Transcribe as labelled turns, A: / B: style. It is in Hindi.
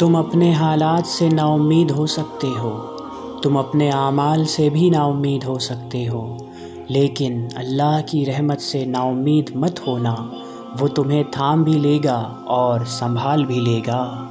A: तुम अपने हालात से नाउम्मीद हो सकते हो। तुम अपने आमाल से भी नाउम्मीद हो सकते हो। लेकिन अल्लाह की रहमत से नाउम्मीद मत होना। वो तुम्हें थाम भी लेगा और संभाल भी लेगा।